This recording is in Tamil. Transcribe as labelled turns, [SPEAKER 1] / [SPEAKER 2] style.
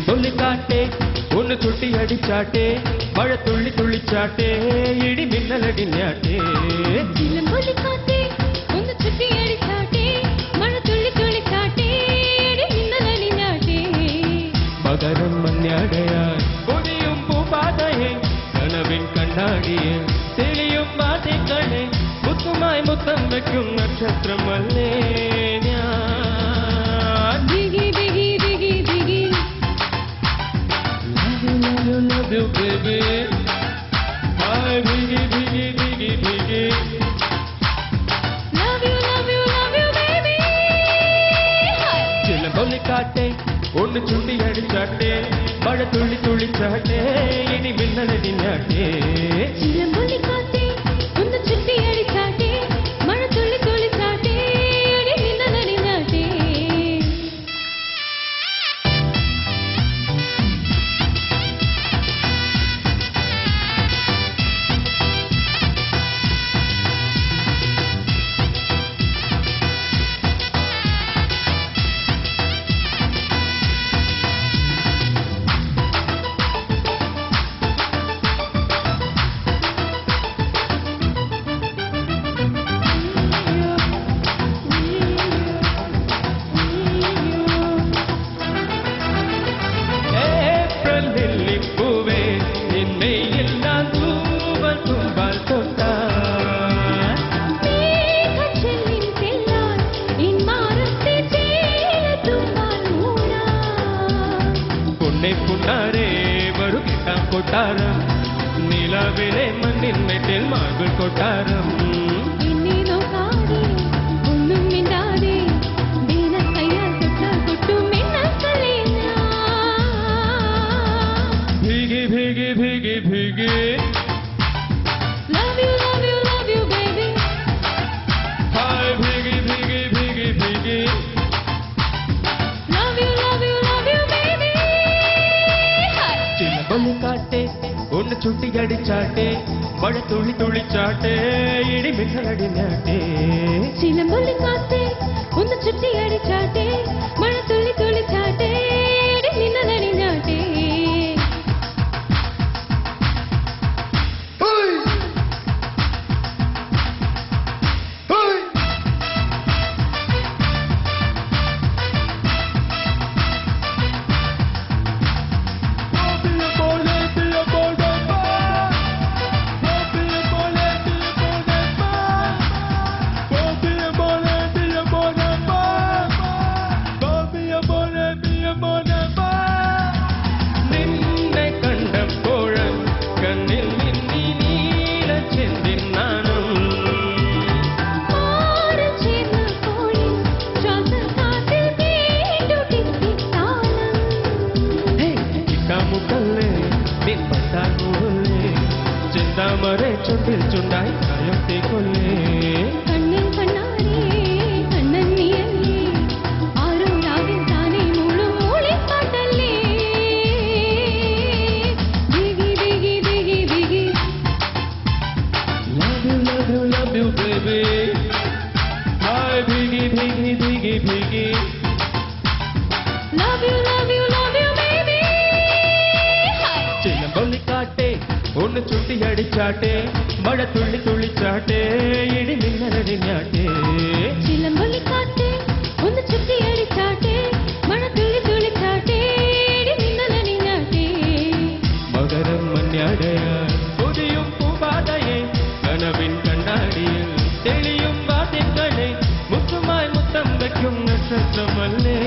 [SPEAKER 1] இன்னும் சொல்லி காட்டே ஒன்னு துட்டி அடிச்சாட்டே மழை துள்ளி துள்ளிச்சாட்டே இடி மின்னல் அடி நாட்டே.
[SPEAKER 2] இன்னும் சொல்லி காட்டே ஒன்னு துட்டி அடிச்சாட்டே மழை துள்ளி துள்ளிச்சாட்டே இடி மின்னல் அடி நாட்டே.
[SPEAKER 1] மகரம் மண்ணடையார் பொடியும் பூபாதையே கனவின் கண்ணாடியே தெளியும் வாசைக்களே முத்துமாய் முத்தம் வைக்கும் நட்சத்திரம் அல்லே. போட்டு சுண்டி அடிச்சாட்டே மழை துள்ளி துளிச்சாட்டே இனி மின்னலடி நாட்டே കൊട്ടാരം നിലവിലെ മണ്ണിൻ മെറ്റിൽ മാർബിൾ കൊട്ടാരം ചുട്ടിയടിച്ചാട്ടെ മഴ തുള്ളി തുള്ളിച്ചാട്ടെ നേട്ടേ. बोले। ज़िंदा मरे चुटिल चुंडाई कायते कोले
[SPEAKER 2] कण्णन कण्णारे कण्णन्नियल्ली ಆರು
[SPEAKER 1] വെയിലടിച്ചാട്ടെ മഴ തുള്ളി തുള്ളിച്ചാട്ടെ ഇടി മിന്നലടിഞ്ഞാട്ടെ മകരം മഞ്ഞാടയാ തെളിയും വാദ്യങ്ങളെ മുത്തുമായി മുത്തം വയ്ക്കും നക്ഷത്രമല്ലേ